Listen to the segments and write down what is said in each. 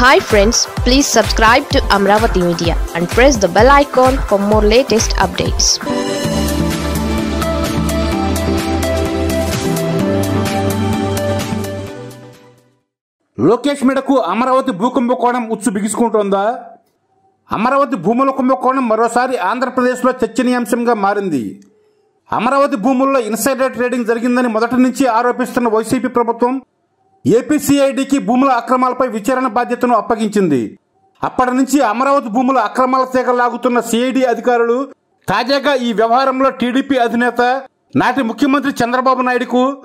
Hi friends please subscribe to Amaravati media and press the bell icon for more latest updates Lokesh మెడకు అమరావతి భూకుంభకోణం ఉచ్చు బిగుసుకుంటోందా? అమరావతి భూముల కుంభకోణం మరోసారి ఆంధ్రప్రదేశ్లో చర్చనీయాంశంగా మారింది. అమరావతి భూముల్లో ఇన్సైడర్ ట్రేడింగ్ జరిగిందని మొదటి నుంచి ఆరోపిస్తున్న వైసీపీ ప్రభుత్వం ఏపీసీఐడికి భూముల అక్రమాలపై విచారణ బాధ్యతను అప్పగించింది. అప్పటి నుంచి అమరావతి భూముల అక్రమాల శాఖ లాగుతున్న సిఐడి అధికారులు తాజాగా ఈ వ్యవహారంలో టీడీపీ అధినేత నాటి ముఖ్యమంత్రి చంద్రబాబు నాయుడుకు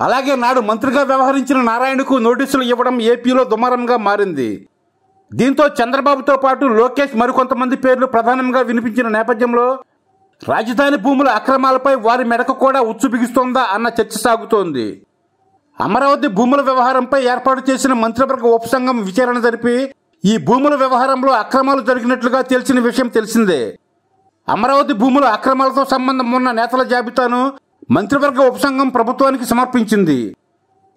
అలాగే నాడు మంత్రిగా వ్యవహరించిన నారాయణకు నోటీసులు ఇవ్వడం ఏపీలో దుమారంగా మారింది. దీంతో చంద్రబాబుతో పాటు లోకేష్ మరికొంతమంది పేర్లు ప్రధానంగా వినిపించిన నేపథ్యంలో రాజధాని భూముల అక్రమాలపై వారి మెడకు కూడా ఉచ్చు బిగుస్తోందా అన్న చర్చ సాగుతోంది. అమరావతి భూముల వ్యవహారంపై ఏర్పాటు చేసిన మంత్రివర్గ ఉపసంఘం విచారణ జరిపి ఈ భూముల వ్యవహారంలో అక్రమాలు జరిగినట్లుగా తెలిసిన విషయం తెలిసిందే. అమరావతి భూముల అక్రమాలతో సంబంధం ఉన్న నేతల జాబితాను మంత్రివర్గ ఉపసంఘం ప్రభుత్వానికి సమర్పించింది.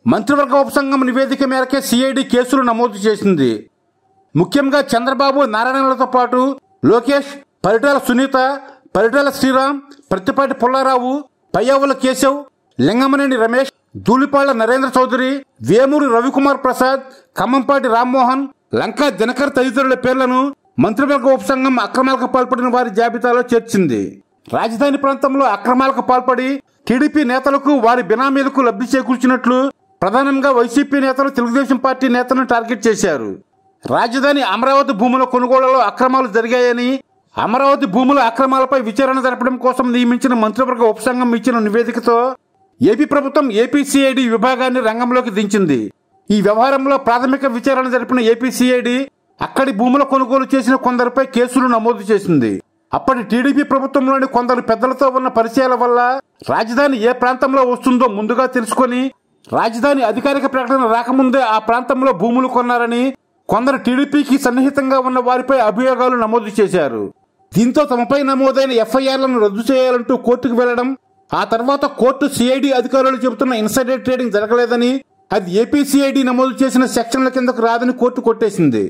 మంత్రివర్గ ఉపసంఘం నివేదిక మేరకే సిఐడి కేసులు నమోదు చేసింది. ముఖ్యంగా చంద్రబాబు నారాయణలతో పాటు లోకేష్ పరిటాల సునీత పరిటాల శ్రీరామ్ ప్రత్తిపాటి పుల్లారావు పయ్యావుల కేశవ్ లింగమనేని రమేష్ దూలిపాళ్ళ నరేంద్ర చౌదరి వేమూరి రవికుమార్ ప్రసాద్ ఖమ్మంపాటి రామ్మోహన్ లంకా దినకర్ తదితరుల పేర్లను మంత్రివర్గ ఉపసంఘం అక్రమాలకు పాల్పడిన వారి జాబితాలో చేర్చింది. రాజధాని ప్రాంతంలో అక్రమాలకు పాల్పడి టీడీపీ నేతలకు వారి బినామీలకు లబ్ధి చేకూర్చినట్లు ప్రధానంగా వైసీపీ నేతలు తెలుగుదేశం పార్టీ నేతలను టార్గెట్ చేశారు. రాజధాని అమరావతి భూముల కొనుగోలులో అక్రమాలు జరిగాయని అమరావతి భూముల అక్రమాలపై విచారణ జరపడం కోసం నియమించిన మంత్రివర్గ ఉపసంఘం ఇచ్చిన నివేదికతో ఏపీ ప్రభుత్వం ఏపీసీఐడి విభాగాన్ని రంగంలోకి దించింది. ఈ వ్యవహారంలో ప్రాథమిక విచారణ జరిపిన ఏపీసీఐడి అక్కడి భూముల కొనుగోలు చేసిన కొందరిపై కేసులు నమోదు చేసింది. అప్పటి టీడీపీ ప్రభుత్వంలోని కొందరు పెద్దలతో ఉన్న పరిచయాల వల్ల రాజధాని ఏ ప్రాంతంలో వస్తుందో ముందుగా తెలుసుకొని రాజధాని అధికారిక ప్రకటన రాకముందే ఆ ప్రాంతంలో భూములు కొన్నారని కొందరు టీడీపీకి సన్నిహితంగా ఉన్న వారిపై అభియోగాలు నమోదు చేశారు. దీంతో తమపై నమోదైన ఎఫ్ఐఆర్లను రద్దు చేయాలంటూ కోర్టుకు వెళ్ళడం ఆ తర్వాత కోర్టు సిఐడి అధికారులు చెబుతున్న ఇన్సైడర్ ట్రేడింగ్ జరగలేదని అది ఏపీసీఐడి నమోదు చేసిన సెక్షన్ల కిందకు రాదని కోర్టు కొట్టేసింది.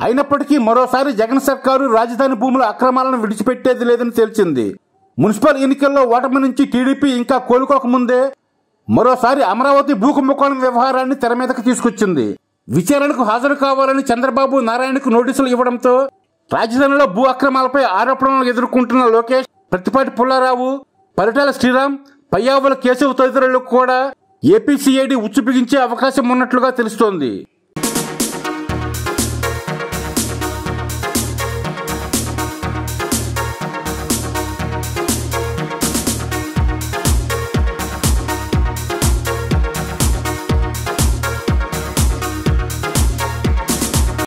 అయినప్పటికీ మరోసారి జగన్ సర్కారు రాజధాని భూముల అక్రమాలను విడిచిపెట్టేది లేదని తేల్చింది. మున్సిపల్ ఎన్నికల్లో ఓటమి నుంచి టీడీపీ ఇంకా కోలుకోకముందే మరోసారి అమరావతి భూకుంభకోణం వ్యవహారాన్ని తెర మీదకు తీసుకొచ్చింది. విచారణకు హాజరు కావాలని చంద్రబాబు నారాయణకు నోటీసులు ఇవ్వడంతో రాజధానిలో భూ అక్రమాలపై ఆరోపణలు ఎదుర్కొంటున్న లోకేష్ ప్రతిపాటి పుల్లారావు పరిటాల శ్రీరామ్ పయ్యావుల కేశవ్ తదితరులకు కూడా ఏపీసీఐడి ఉచ్చు బిగించే అవకాశం ఉన్నట్లుగా తెలుస్తోంది.